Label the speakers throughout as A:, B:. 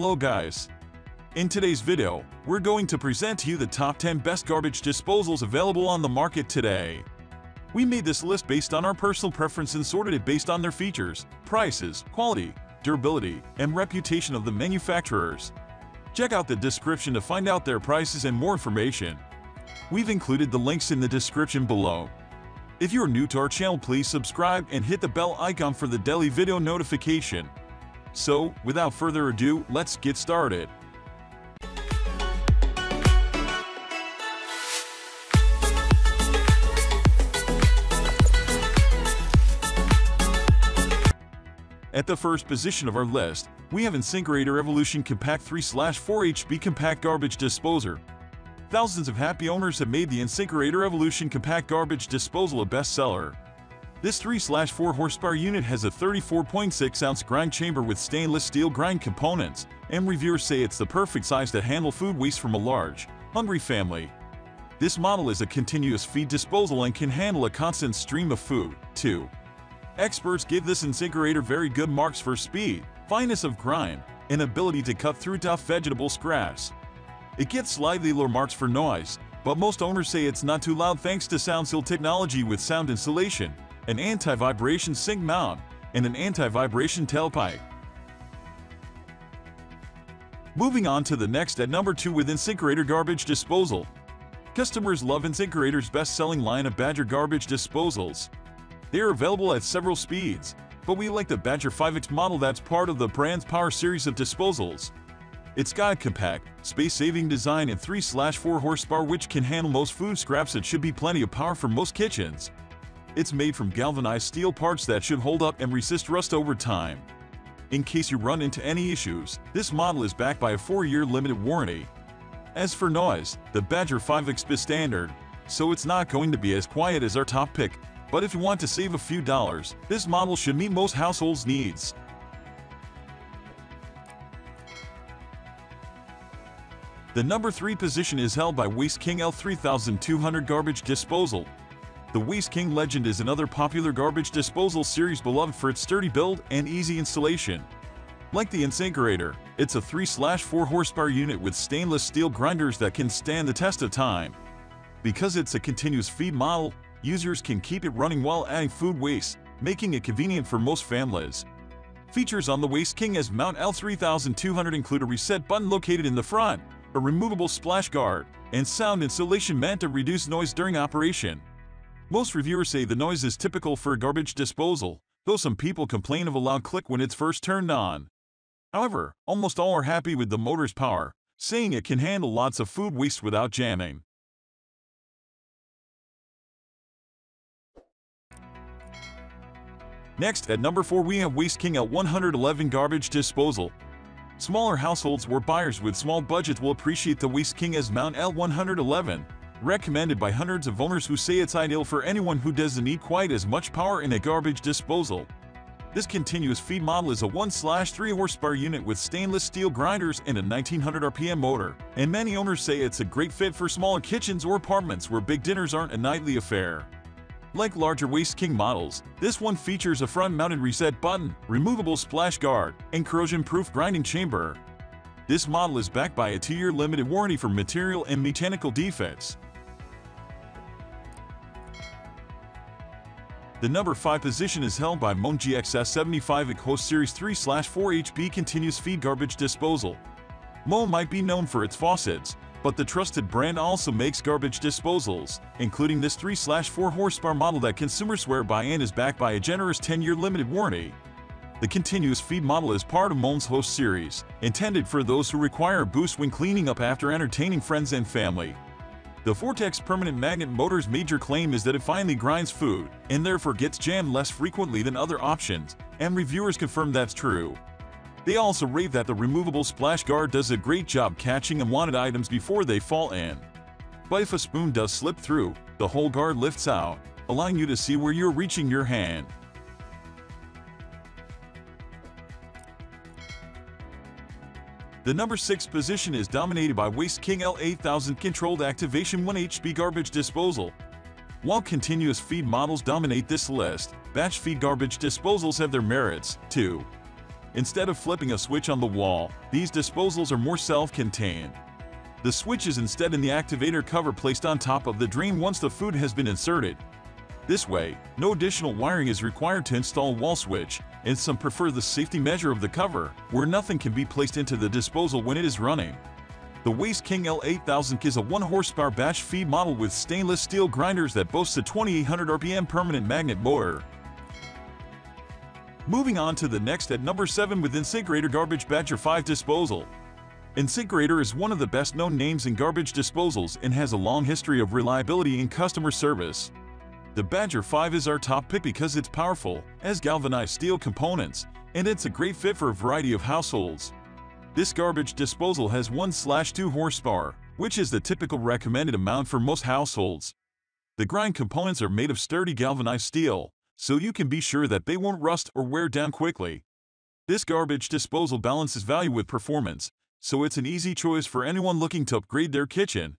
A: Hello guys! In today's video, we're going to present to you the top 10 best garbage disposals available on the market today. We made this list based on our personal preference and sorted it based on their features, prices, quality, durability, and reputation of the manufacturers. Check out the description to find out their prices and more information. We've included the links in the description below. If you're new to our channel, please subscribe and hit the bell icon for the daily video notification. So, without further ado, let's get started. At the first position of our list, we have InSinkErator Evolution Compact 3-4 HP Compact Garbage Disposer. Thousands of happy owners have made the InSinkErator Evolution Compact Garbage Disposal a bestseller. This 3-4 horsepower unit has a 34.6-ounce grind chamber with stainless steel grind components, and reviewers say it's the perfect size to handle food waste from a large, hungry family. This model is a continuous feed disposal and can handle a constant stream of food, too. Experts give this InSinkErator very good marks for speed, fineness of grind, and ability to cut through tough vegetable scraps. It gets slightly lower marks for noise, but most owners say it's not too loud thanks to SoundSeal technology with sound insulation, an anti-vibration sink mount, and an anti-vibration tailpipe. Moving on to the next at number 2 with InSinkErator Garbage Disposal. Customers love InSinkErator's best-selling line of Badger garbage disposals. They are available at several speeds, but we like the Badger 5X model that's part of the brand's Power series of disposals. It's got a compact, space-saving design and 3-4 horsepower which can handle most food scraps and should be plenty of power for most kitchens. It's made from galvanized steel parts that should hold up and resist rust over time. In case you run into any issues, this model is backed by a 4-year limited warranty. As for noise, the Badger 5X is standard, so it's not going to be as quiet as our top pick, but if you want to save a few dollars, this model should meet most households' needs. The number 3 position is held by Waste King L3200 Garbage Disposal. The Waste King Legend is another popular garbage disposal series beloved for its sturdy build and easy installation. Like the InSinkErator, it's a 3-4 horsepower unit with stainless steel grinders that can stand the test of time. Because it's a continuous feed model, users can keep it running while adding food waste, making it convenient for most families. Features on the Waste King EZ Mount L3200 include a reset button located in the front, a removable splash guard, and sound insulation meant to reduce noise during operation. Most reviewers say the noise is typical for a garbage disposal, though some people complain of a loud click when it's first turned on. However, almost all are happy with the motor's power, saying it can handle lots of food waste without jamming. Next, at number 4 we have Waste King L111 Garbage Disposal. Smaller households or buyers with small budgets will appreciate the Waste King EZ Mount L111, recommended by hundreds of owners who say it's ideal for anyone who doesn't need quite as much power in a garbage disposal. This continuous feed model is a 1-3 horsepower unit with stainless steel grinders and a 1900 RPM motor, and many owners say it's a great fit for smaller kitchens or apartments where big dinners aren't a nightly affair. Like larger Waste King models, this one features a front-mounted reset button, removable splash guard, and corrosion-proof grinding chamber. This model is backed by a 2-year limited warranty for material and mechanical defects. The number 5 position is held by Moen GXS75 Host Series 3-4 HP Continuous Feed Garbage Disposal. Moen might be known for its faucets, but the trusted brand also makes garbage disposals, including this 3-4 horsepower model that consumers swear by and is backed by a generous 10-year limited warranty. The continuous feed model is part of Moen's Host series, intended for those who require a boost when cleaning up after entertaining friends and family. The Vortex permanent magnet motor's major claim is that it finally grinds food, and therefore gets jammed less frequently than other options, and reviewers confirm that's true. They also rave that the removable splash guard does a great job catching unwanted items before they fall in. But if a spoon does slip through, the whole guard lifts out, allowing you to see where you're reaching your hand. The number 6 position is dominated by Waste King L8000 Controlled Activation 1 HP Garbage Disposal. While continuous feed models dominate this list, batch feed garbage disposals have their merits, too. Instead of flipping a switch on the wall, these disposals are more self-contained. The switch is instead in the activator cover placed on top of the drain once the food has been inserted. This way, no additional wiring is required to install wall switch, and some prefer the safety measure of the cover, where nothing can be placed into the disposal when it is running. The Waste King L8000 is a 1 horsepower batch feed model with stainless steel grinders that boasts a 2800 RPM permanent magnet motor. Moving on to the next at number 7 with InSinkErator Garbage Badger 5 Disposal. InSinkErator is one of the best known names in garbage disposals and has a long history of reliability and customer service. The Badger 5 is our top pick because it's powerful, has galvanized steel components, and it's a great fit for a variety of households. This garbage disposal has 1-2 horsepower, which is the typical recommended amount for most households. The grind components are made of sturdy galvanized steel, so you can be sure that they won't rust or wear down quickly. This garbage disposal balances value with performance, so it's an easy choice for anyone looking to upgrade their kitchen.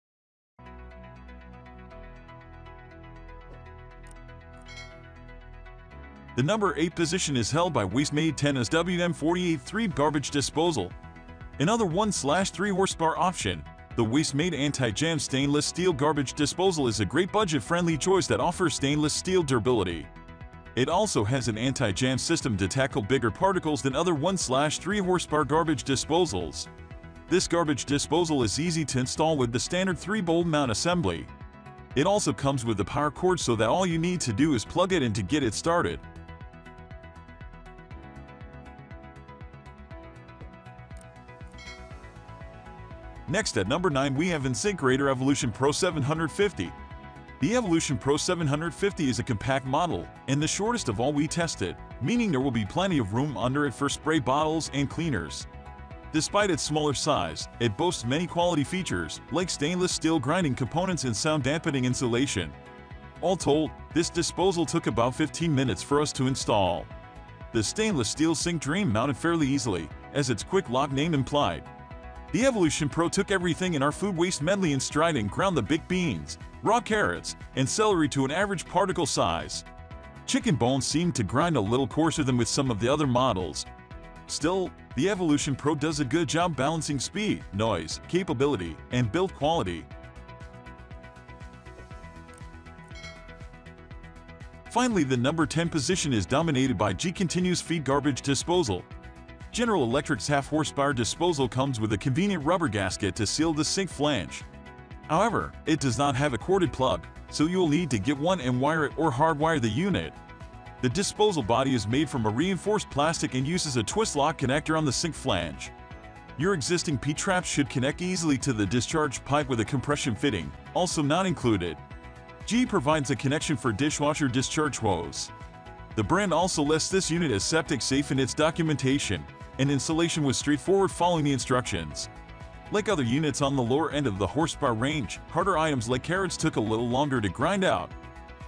A: The number 8 position is held by Waste-Maid 10's WM48-3 garbage disposal. Another 1-3 horsepower option, the Waste-Maid Anti-Jam stainless steel garbage disposal is a great budget-friendly choice that offers stainless steel durability. It also has an anti-jam system to tackle bigger particles than other 1-3 horsepower garbage disposals. This garbage disposal is easy to install with the standard 3-bolt mount assembly. It also comes with the power cord so that all you need to do is plug it in to get it started. Next at number 9 we have InSinkErator Evolution Pro 750. The Evolution Pro 750 is a compact model and the shortest of all we tested, meaning there will be plenty of room under it for spray bottles and cleaners. Despite its smaller size, it boasts many quality features, like stainless steel grinding components and sound dampening insulation. All told, this disposal took about 15 minutes for us to install. The stainless steel sink drain mounted fairly easily, as its quick lock name implied. The Evolution Pro took everything in our food waste medley in stride and ground the big beans, raw carrots, and celery to an average particle size. Chicken bones seemed to grind a little coarser than with some of the other models. Still, the Evolution Pro does a good job balancing speed, noise, capability, and build quality. Finally, the number 10 position is dominated by GE Continuous Feed Garbage Disposal. General Electric's half-horsepower disposal comes with a convenient rubber gasket to seal the sink flange. However, it does not have a corded plug, so you will need to get one and wire it or hardwire the unit. The disposal body is made from a reinforced plastic and uses a twist lock connector on the sink flange. Your existing P-trap should connect easily to the discharge pipe with a compression fitting, also not included. GE provides a connection for dishwasher discharge hose. The brand also lists this unit as septic safe in its documentation, and installation was straightforward following the instructions. Like other units on the lower end of the horsepower range, harder items like carrots took a little longer to grind out.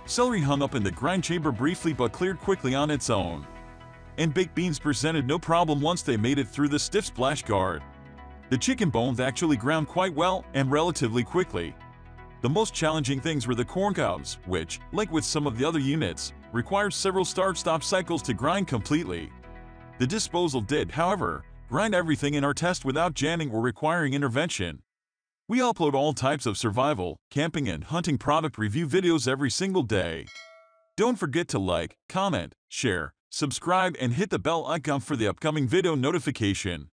A: Celery hung up in the grind chamber briefly but cleared quickly on its own. And baked beans presented no problem once they made it through the stiff splash guard. The chicken bones actually ground quite well and relatively quickly. The most challenging things were the corn cobs, which, like with some of the other units, required several start-stop cycles to grind completely. The disposal did, however, grind everything in our test without jamming or requiring intervention. We upload all types of survival, camping and hunting product review videos every single day. Don't forget to like, comment, share, subscribe and hit the bell icon for the upcoming video notification.